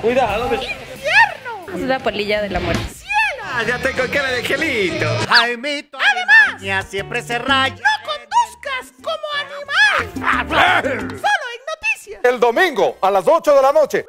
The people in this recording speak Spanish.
Cuidado. ¡Infierno! Es la polilla de la muerte. ¡Cielo! Ah, ya tengo cara de angelito. Jaimito Alimaña siempre se raya. ¡No conduzcas como animal! ¡Solo en noticias! El domingo a las 8 de la noche.